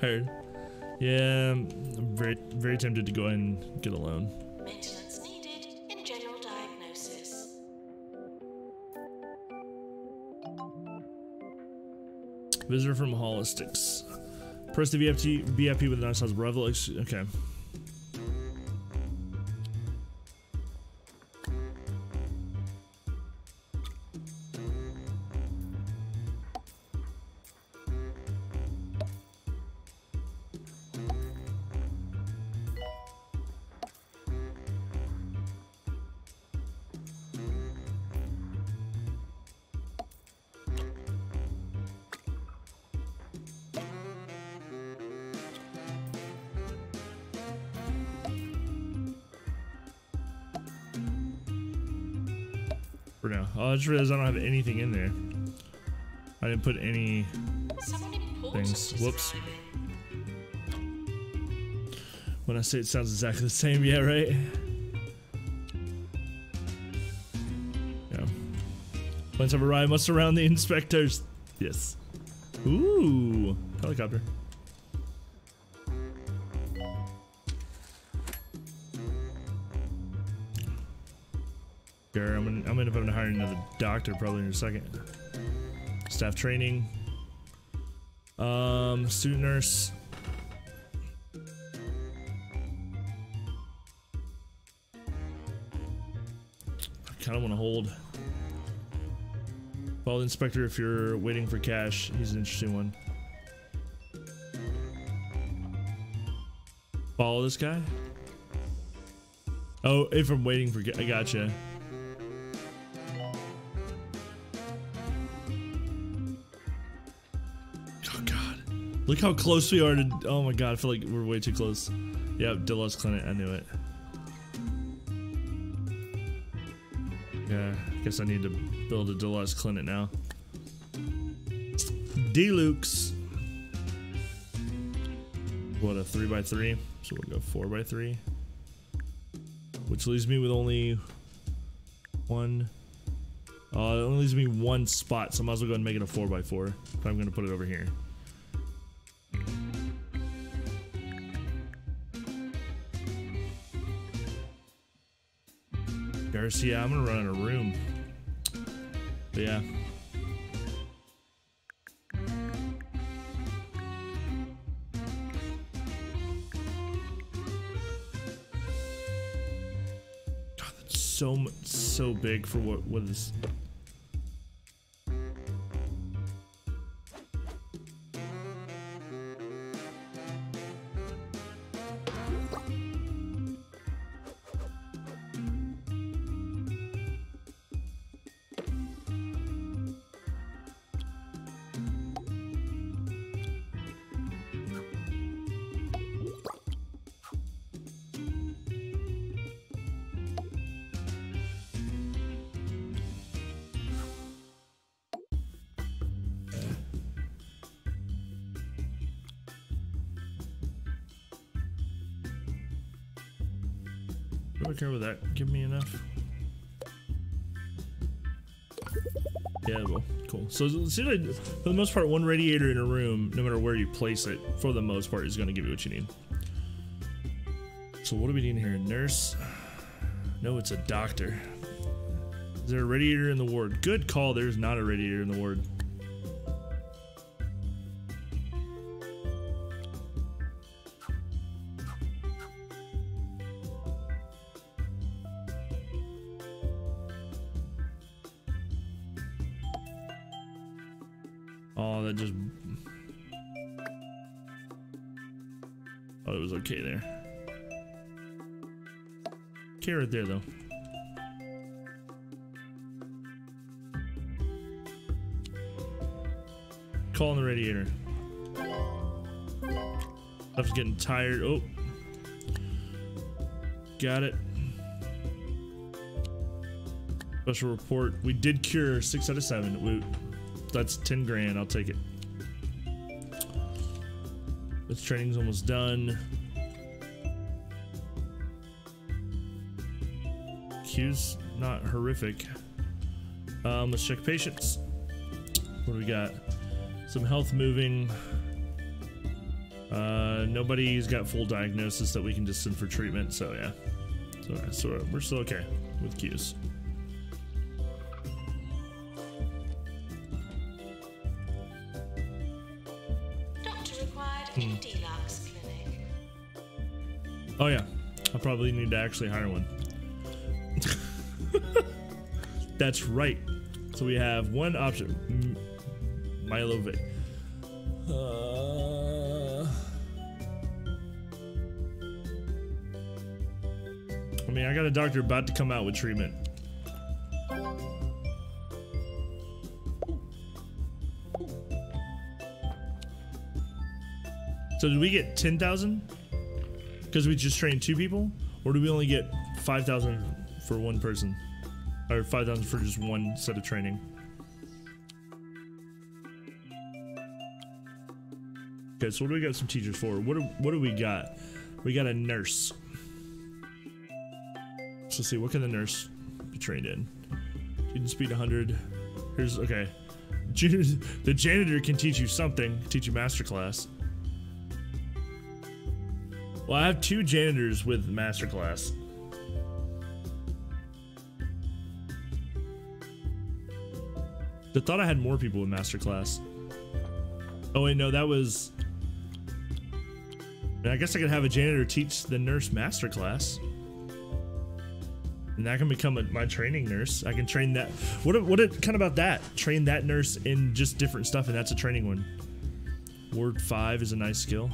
Heard. Yeah, I'm very, very tempted to go ahead and get a loan. Maintenance needed in general diagnosis. Visitor from Holistics. Press the VFT, VIP with nice house Revel. Okay. Just realized I don't have anything in there. I didn't put any Things. Whoops. When I say it sounds exactly the same, yeah, right? Yeah. Once I've arrived, must surround the inspectors. Yes. Ooh, helicopter. Sure, I'm gonna, I'm gonna end up hire another doctor probably in a second. Staff training. Um, student nurse. I kind of want to hold. Follow the inspector if you're waiting for cash. He's an interesting one. Follow this guy? Oh, if I'm waiting for, I gotcha. Look how close we are to, oh my god, I feel like we're way too close. Yep, Deluxe Clinic, I knew it. Yeah, I guess I need to build a Deluxe Clinic now. Deluxe. What, a 3x3? So we'll go 4x3. Which leaves me with only one. Uh, it only leaves me one spot, so I might as well go and make it a 4x4. If I'm going to put it over here. Garcia, I'm gonna run out of room. But yeah. God, that's so so big for what what is. Care about that? Give me enough. Yeah, well, cool. So like, for the most part, one radiator in a room, no matter where you place it, for the most part, is going to give you what you need. So what do we need here? Nurse? No, it's a doctor. Is there a radiator in the ward? Good call. There's not a radiator in the ward. Oh, that just. Oh, it was okay there. Okay, right there though. Calling the radiator. Stuff's getting tired. Oh. Got it. Special report. We did cure six out of seven. We, that's 10 grand. I'll take it. This training's almost done. Q's not horrific. Um, let's check patients. What do we got? Some health moving. Uh, nobody's got full diagnosis that we can just send for treatment, so yeah. So, so we're still okay with queues. Clinic. Oh yeah, I probably need to actually hire one. That's right. So we have one option. M- Milo Vic. Uh, I mean, I got a doctor about to come out with treatment. So did we get 10,000? Because we just trained two people? Or do we only get 5,000 for one person? Or 5,000 for just one set of training? Okay, so what do we got some teachers for? What do, what do we got? We got a nurse. So let's see, what can the nurse be trained in? Student speed 100. Here's, okay. The janitor can teach you something, teach you masterclass. Well, I have two janitors with masterclass. I thought I had more people with masterclass. Oh wait, no, that was. I guess I could have a janitor teach the nurse masterclass. And that can become a, my training nurse. I can train that. What? What? Kind of about that? Train that nurse in just different stuff, and that's a training one. Word five is a nice skill.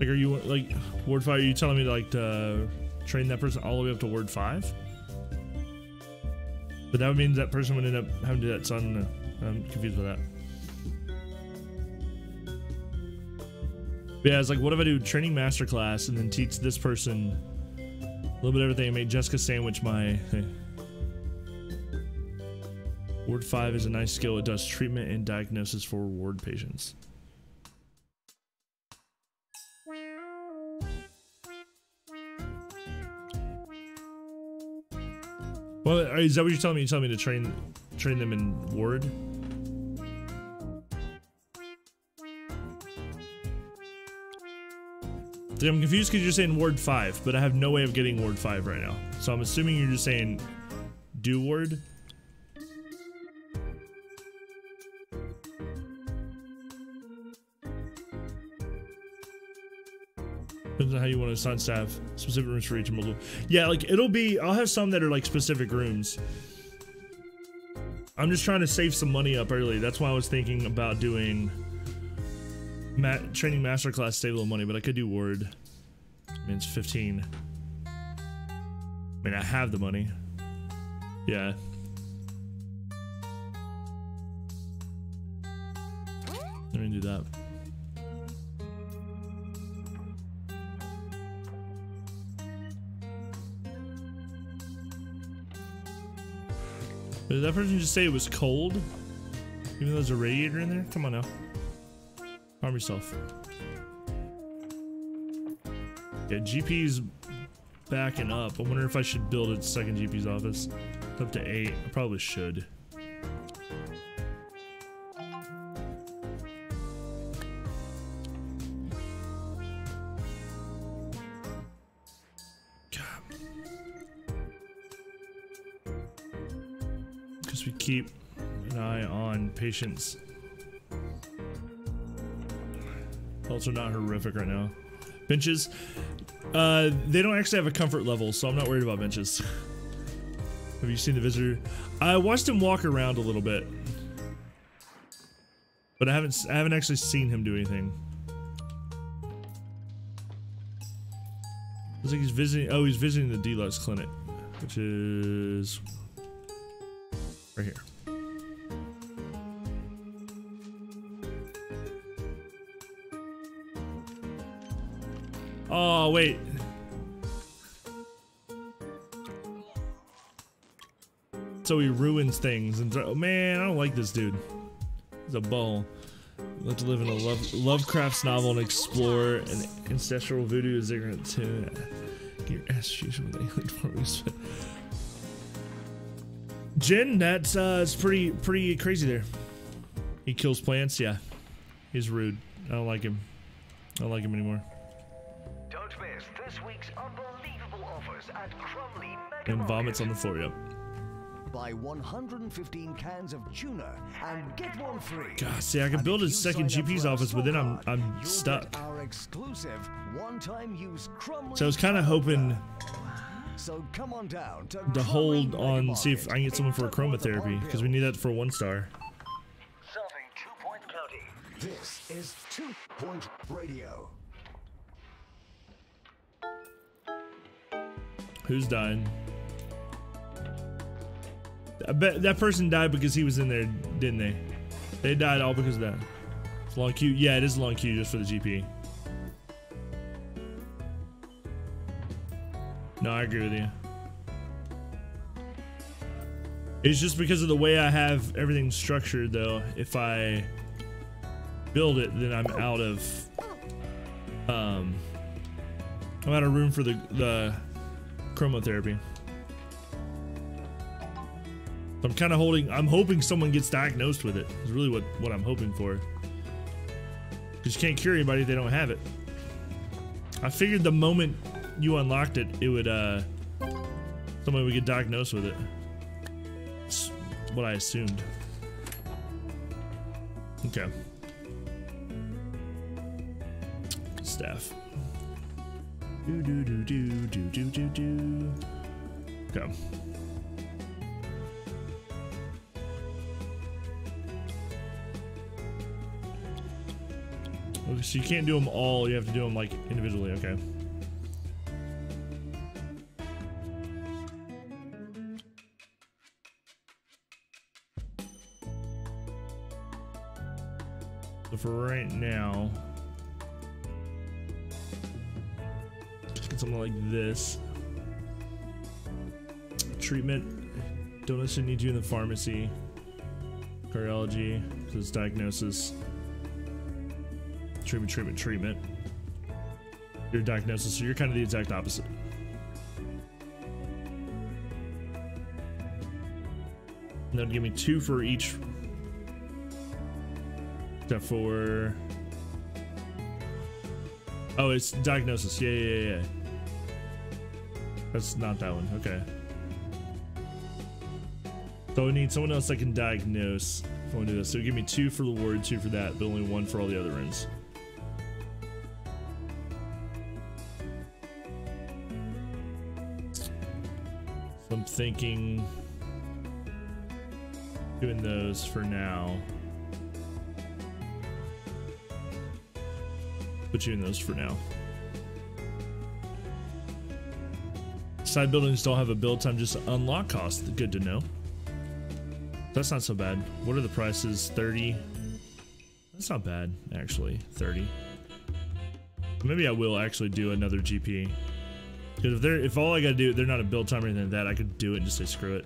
Like, are you like word five? Are you telling me like to train that person all the way up to word five? But that would mean that person would end up having to do that. So I'm, I'm confused with that. But yeah, it's like, what if I do training masterclass and then teach this person a little bit of everything? I made Jessica sandwich my. Ward 5 is a nice skill. It does treatment and diagnosis for ward patients. Well, uh, is that what you're telling me? You're telling me to train train them in ward? I'm confused because you're saying ward 5, but I have no way of getting ward 5 right now. So I'm assuming you're just saying do ward. Depends on how you want to assign staff. Specific rooms for each multiple. Yeah, like it'll be. I'll have some that are like specific rooms. I'm just trying to save some money up early. That's why I was thinking about doing ma training masterclass, save a little money, but I could do ward. I mean, it's 15. I mean, I have the money. Yeah. Let me do that. Did that person just say it was cold? Even though there's a radiator in there? Come on now. Arm yourself. Yeah, GP's backing up. I wonder if I should build a second GP's office. It's up to eight. I probably should. Because we keep an eye on patients. Also not horrific right now. Benches, uh, they don't actually have a comfort level, so I'm not worried about benches. have you seen the visitor? I watched him walk around a little bit, but I haven't I haven't actually seen him do anything. Looks like he's visiting. Oh, he's visiting the deluxe clinic, which is Oh, wait. so he ruins things and throw- man, I don't like this dude. He's a bull. Let to live in a love Lovecraft's novel and explore an ancestral voodoo is ignorant to get your ass shoes with alien forms. Jin, that's uh, it's pretty pretty crazy there. He kills plants, yeah. He's rude. I don't like him. I don't like him anymore. And vomits on the floor, yep. Buy 115 cans of tuna and get one free. God, see, I can build if a second GP's office, but then I'm I'm stuck. Our exclusive one-time use So I was kind of hoping So come on down to to hold Mega on, see if I can get someone for a in Tugboat chromotherapy because we need that for one star. Serving Two Point County. This is Two Point Radio. Who's dying? I bet that person died because he was in there, didn't they? They died all because of that. It's long queue. Yeah, it is a long queue just for the GP. No, I agree with you. It's just because of the way I have everything structured, though. If I build it, then I'm out of um, I'm out of room for the the chromotherapy. I'm kind of holding. I'm hoping someone gets diagnosed with it. Is really what what I'm hoping for. Because you can't cure anybody if they don't have it. I figured the moment you unlocked it, it would uh, someone would get diagnosed with it. That's what I assumed. Okay. Staff. Do do do do do do do do. Okay. Okay, so you can't do them all. You have to do them like individually. Okay. So for right now, get something like this. Treatment. Don't necessarily need you in the pharmacy. Cardiology. So it's diagnosis. Treatment, treatment, treatment. Your diagnosis. So you're kind of the exact opposite. And that'd give me two for each. Except for. Oh, it's diagnosis. Yeah, yeah, yeah. yeah. That's not that one. Okay. So I need someone else that can diagnose. If I want to do this, so give me two for the ward, two for that, but only one for all the other rooms. I'm thinking doing those for now. Put you in those for now. Side buildings don't have a build time, just unlock cost. Good to know. That's not so bad. What are the prices? 30. That's not bad, actually. 30. Maybe I will actually do another GP. Because if they're if all I gotta do, they're not a build time or anything like that, I could do it and just say screw it.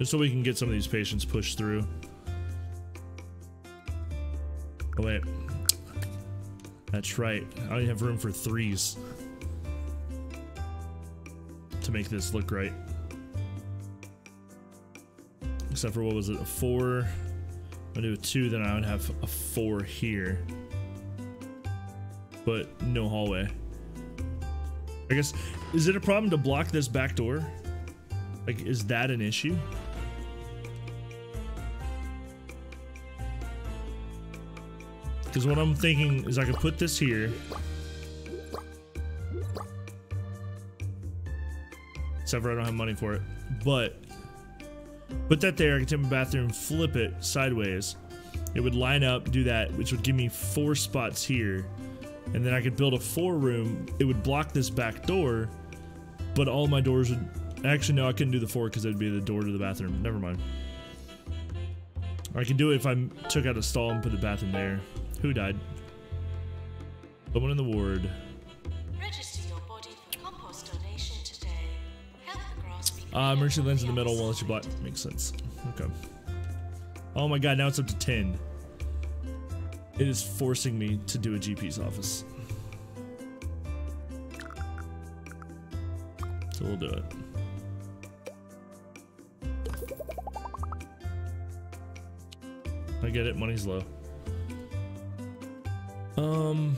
Just so we can get some of these patients pushed through. Oh wait. That's right. I only have room for threes to make this look right. Except for what was it? A four. Gonna do a two, then I would have a four here. But no hallway. I guess is it a problem to block this back door? Like, is that an issue? Because what I'm thinking is I could put this here. Except for I don't have money for it. But put that there, I can take my bathroom, flip it sideways. It would line up, do that, which would give me four spots here. And then I could build a four room. It would block this back door, but all my doors would. Actually, no, I couldn't do the four because it'd be the door to the bathroom. Never mind. Or I could do it if I took out a stall and put the bathroom there. Who died? Someone in the ward. Register your body for compost donation today. Help the grass be Uh, on lens in the middle will let you block. Makes sense. Okay. Oh my god, now it's up to 10. It is forcing me to do a GP's office. So we'll do it. I get it, money's low. Um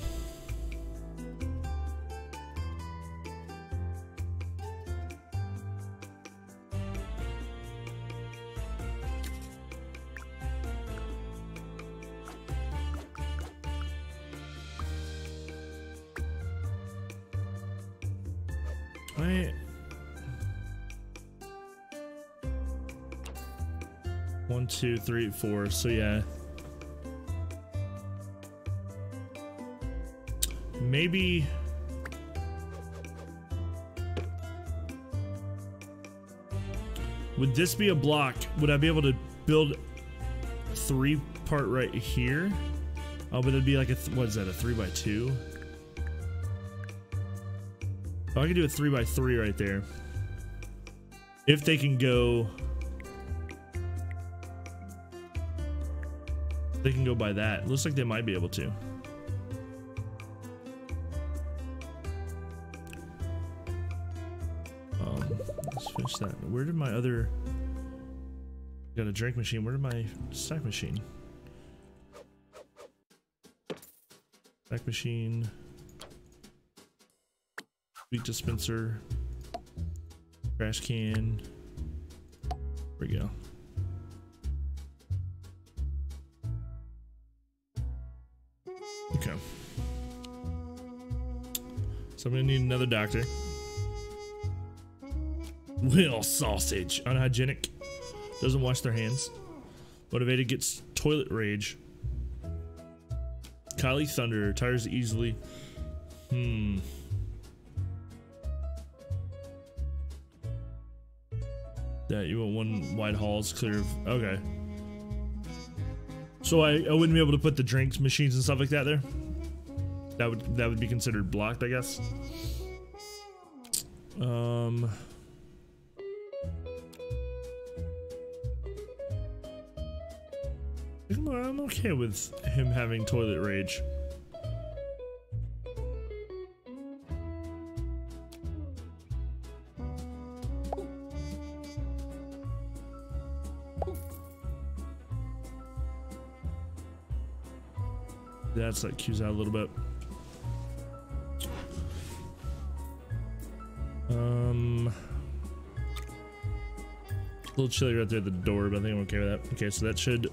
three, four. So yeah. Maybe Would this be a block? Would I be able to build three part right here? Oh, but it'd be like a what is that? A three by two? Oh, I could do a three by three right there. If they can go, they can go by that. Looks like they might be able to. Um, let's finish that. Where did my other? Got a drink machine. Where did my snack machine? Snack machine. Sweet dispenser. Trash can. There we go. So I'm gonna need another doctor. Will sausage. Unhygienic. Doesn't wash their hands. Motivated gets toilet rage. Kylie Thunder tires easily. Hmm. That you want one wide halls clear of okay. So I, I wouldn't be able to put the drinks machines and stuff like that there? That would that would be considered blocked, I guess. Um I'm okay with him having toilet rage. That's like cues out a little bit. A little chilly right there at the door, but I think I'm okay with that. Okay, so that should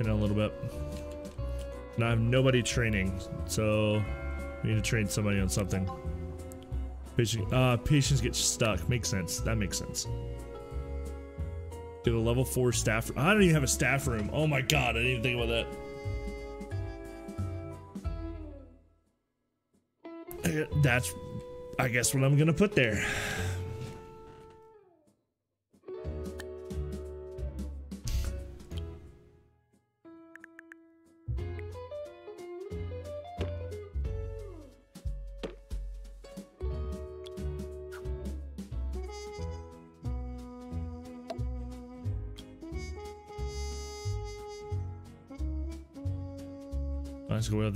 on a little bit. Now I have nobody training, so we need to train somebody on something. Patient, uh, patients get stuck. Makes sense. That makes sense. Get a level four staff. I don't even have a staff room. Oh my god, I didn't even think about that. That's, I guess, what I'm gonna put there.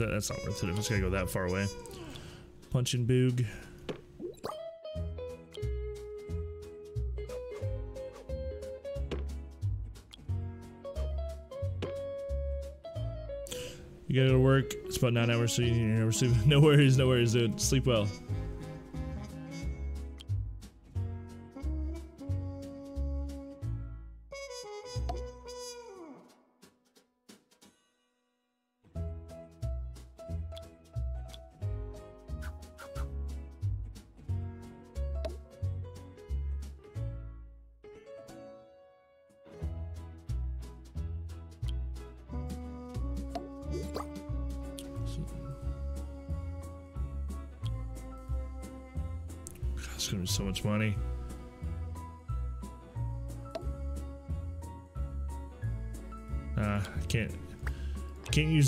That. That's not worth it. I'm just gonna go that far away. Punch and boog. You gotta go to work. It's about nine hours, so you need to sleep. No worries, no worries, dude. Sleep well.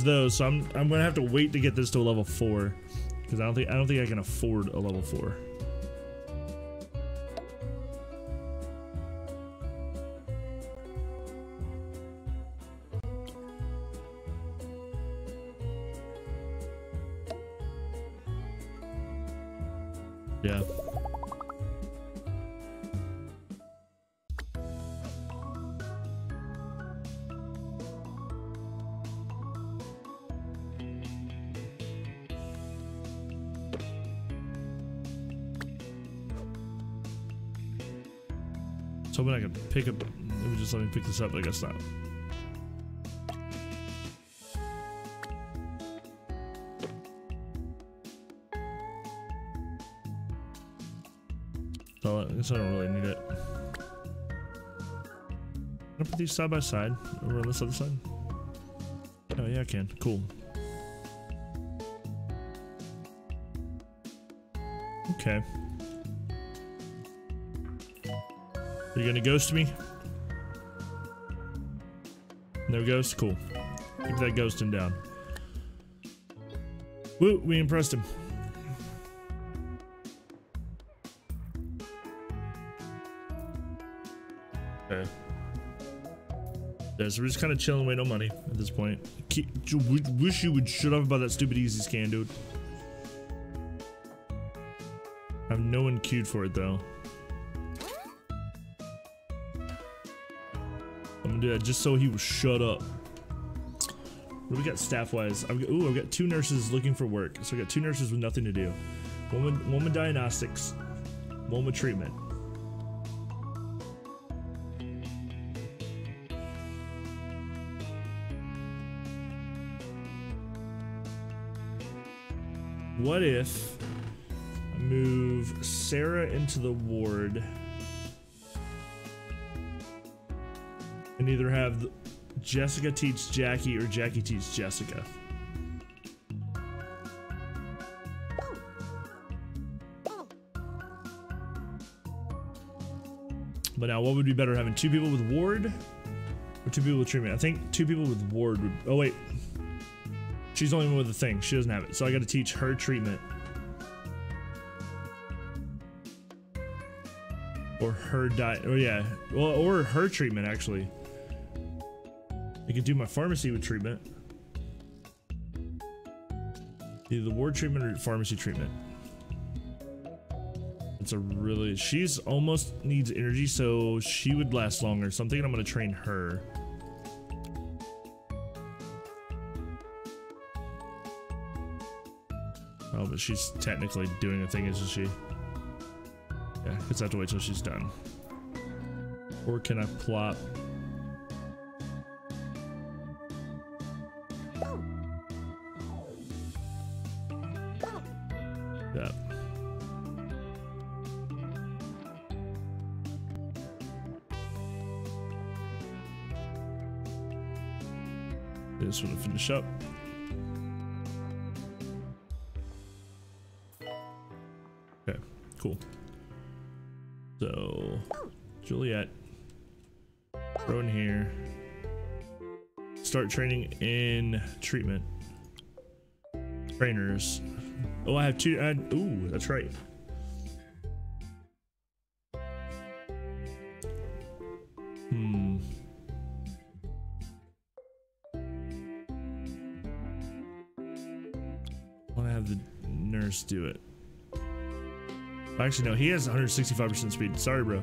Those, so I'm I'm gonna have to wait to get this to a level four. Because I don't think I don't think I can afford a level four. Yeah. Hoping I can pick up. Maybe just let me pick this up. I guess not. So I guess I don't really need it. Can I put these side by side over on this other side? Oh yeah, I can. Cool. Okay. Are you gonna ghost me? No ghost? Cool. Keep that ghosting down. Woo, we impressed him. Okay. Yeah, so we're just kind of chilling, away no money at this point. Keep, wish you would shut up about that stupid easy scan, dude. I have no one queued for it though. That just so he will shut up. What do we got staff wise? I've got, ooh, I've got two nurses looking for work. So I got two nurses with nothing to do. One with, one with diagnostics, one with treatment. What if I move Sarah into the ward and either have Jessica teach Jackie or Jackie teach Jessica? But now, what would be better, having two people with ward or two people with treatment? I think two people with ward would. Oh wait, she's only one with the thing. She doesn't have it, so I got to teach her treatment. Or her diet. Oh yeah, well, or her treatment actually. I could do my pharmacy with treatment. Either the ward treatment or pharmacy treatment. It's a really she's almost needs energy, so she would last longer. So I'm thinking I'm gonna train her. Oh, but she's technically doing a thing, isn't she? Yeah, because I have to wait till she's done. Or can I plop? Just want to finish up. Okay, cool. So, Juliet, throw in here. Start training in treatment. Trainers. Oh, I have two. I ooh, that's right. Do it. Actually, no, he has 165% speed. Sorry, bro.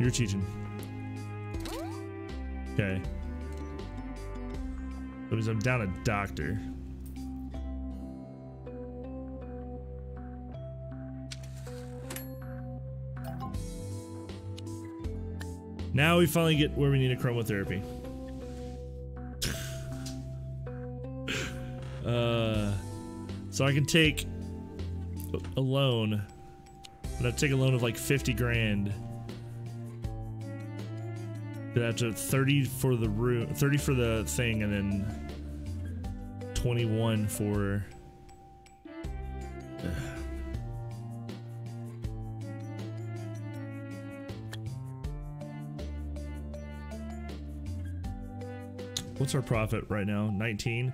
You're cheating. Okay. That means I'm down a doctor. Now we finally get where we need a chromotherapy. uh, so I can take a loan, but I take a loan of like 50 grand. That's a 30 for the room, 30 for the thing, and then 21 for. What's our profit right now? 19.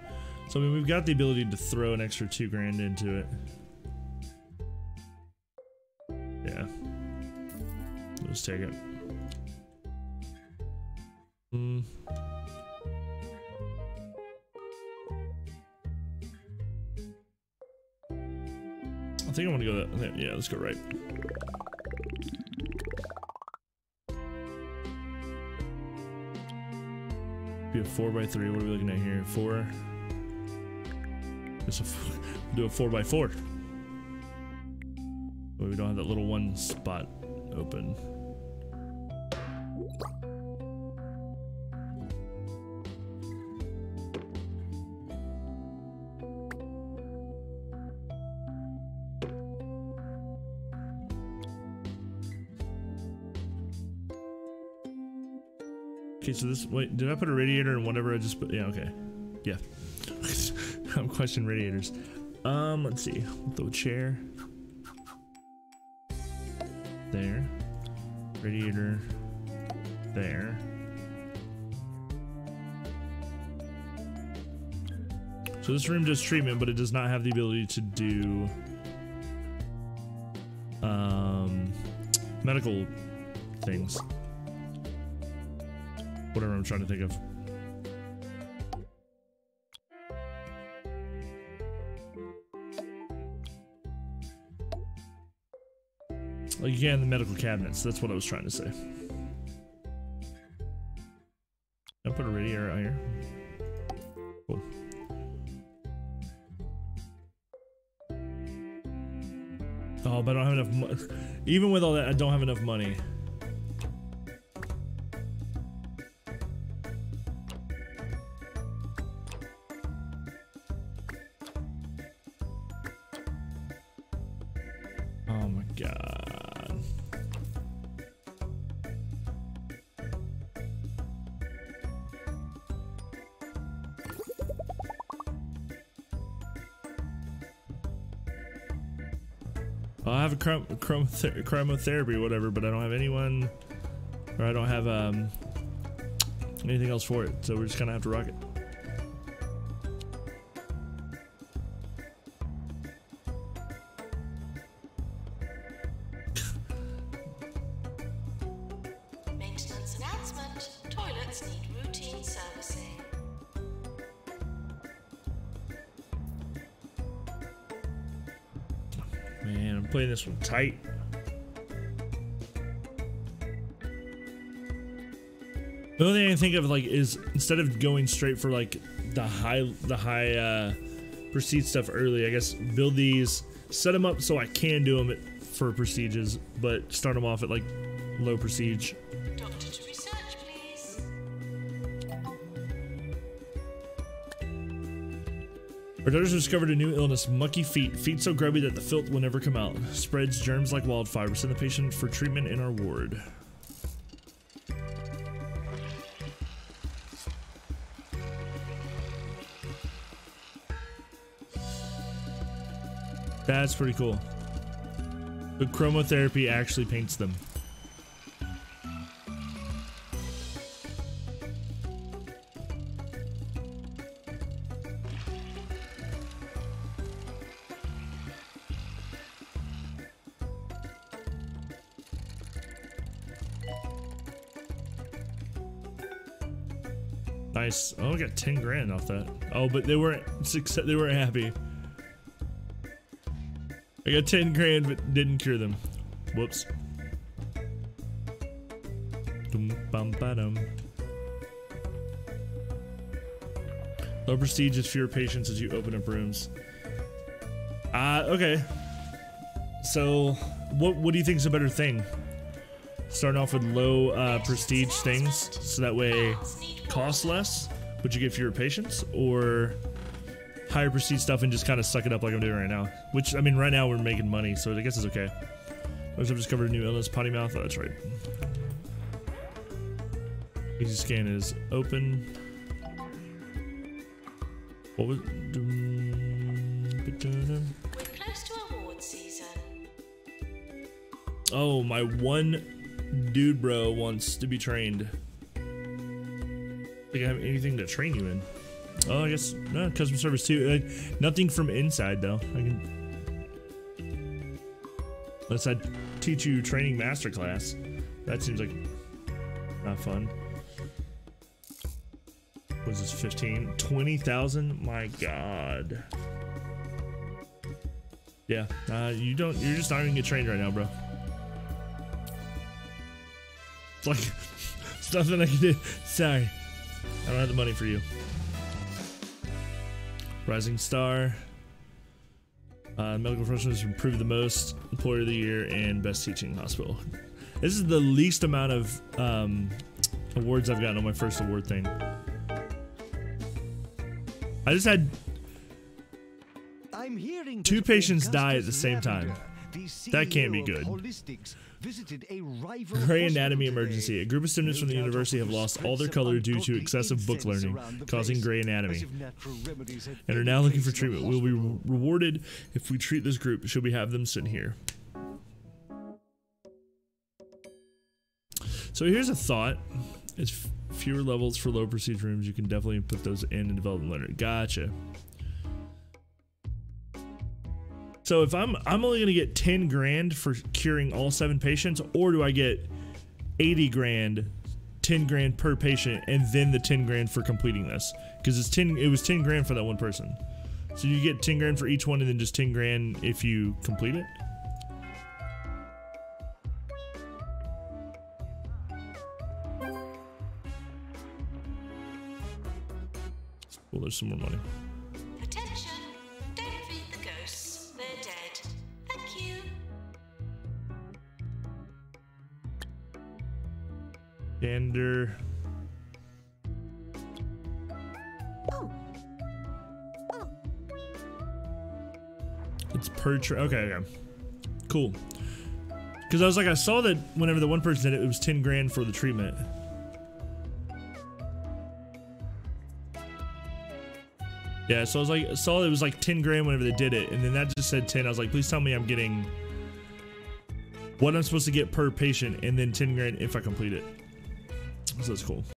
So I mean, we've got the ability to throw an extra two grand into it. Let's take it. Hmm. I think I want to go that. Yeah, let's go right. Be a four by three. What are we looking at here? Four. Just a do a four by four. But we don't have that little one spot open. So this wait, did I put a radiator in whatever I just put? Yeah, okay, yeah. I'm questioning radiators. Um, let's see. We'll throw a chair there, radiator there. So this room does treatment, but it does not have the ability to do um, medical things whatever I'm trying to think of. Again, the medical cabinets. That's what I was trying to say. I'll put a radiator out here. Cool. Oh, but I don't have enough. Even with all that, I don't have enough money. Chromother- chromotherapy whatever, but I don't have anyone, or I don't have um anything else for it. So we're just gonna have to rock it. This one tight. The only thing I think of like is instead of going straight for like the high the high uh prestige stuff early, I guess build these, set them up so I can do them at, for prestiges, but start them off at like low prestige. Our daughters discovered a new illness, mucky feet. Feet so grubby that the filth will never come out. Spreads germs like wildfire. Send the patient for treatment in our ward. That's pretty cool. The chromotherapy actually paints them. Nice. Oh, I got 10 grand off that. Oh, but they weren't success they weren't happy. I got 10 grand but didn't cure them. Whoops. Low prestige is fewer patients as you open up rooms. Uh, okay. So, what what do you think is a better thing? Starting off with low uh, prestige things, so that way cost less, but you get fewer patients, or higher prestige stuff and just kind of suck it up like I'm doing right now. Which I mean, right now we're making money, so I guess it's okay. I've discovered a new illness, potty mouth. Oh, that's right. Easy scan is open. What was? We're close to award season. Oh, my one dude bro wants to be trained. Think I have anything to train you in? Oh, I guess no customer service too. Uh, nothing from inside though. I can. Unless I teach you training masterclass. That seems like not fun. Was this 15? 20,000? My god. Yeah, uh, you don't, you're just not gonna get trained right now, bro. It's like, it's nothing I can do. Sorry. I don't have the money for you. Rising Star. Uh, medical professionals improved the most, employer of the year, and best teaching hospital. This is the least amount of um, awards I've gotten on my first award thing. I just had I'm hearing Two patients die at the same time. That can't be good. Visited a rival Gray anatomy emergency. A group of students from the university have lost all their color due to excessive book learning, causing gray anatomy, if natural remedies had and are now looking for treatment. We'll be re- rewarded if we treat this group. Should we have them sit here? So here's a thought: It's fewer levels for low prestige rooms. You can definitely put those in and develop development later. Gotcha. So if I'm I'm only gonna get 10 grand for curing all seven patients, or do I get 80 grand, 10 grand per patient, and then the 10 grand for completing this? Because it's 10 it was 10 grand for that one person. So you get 10 grand for each one and then just 10 grand if you complete it? Well, there's some more money. Gander. It's per tra- okay, okay. Cool. Because I was like, I saw that whenever the one person did it, it was 10 grand for the treatment. Yeah, so I was like, I saw it was like 10 grand whenever they did it, and then that just said 10. I was like, please tell me I'm getting what I'm supposed to get per patient, and then 10 grand if I complete it. So that's cool.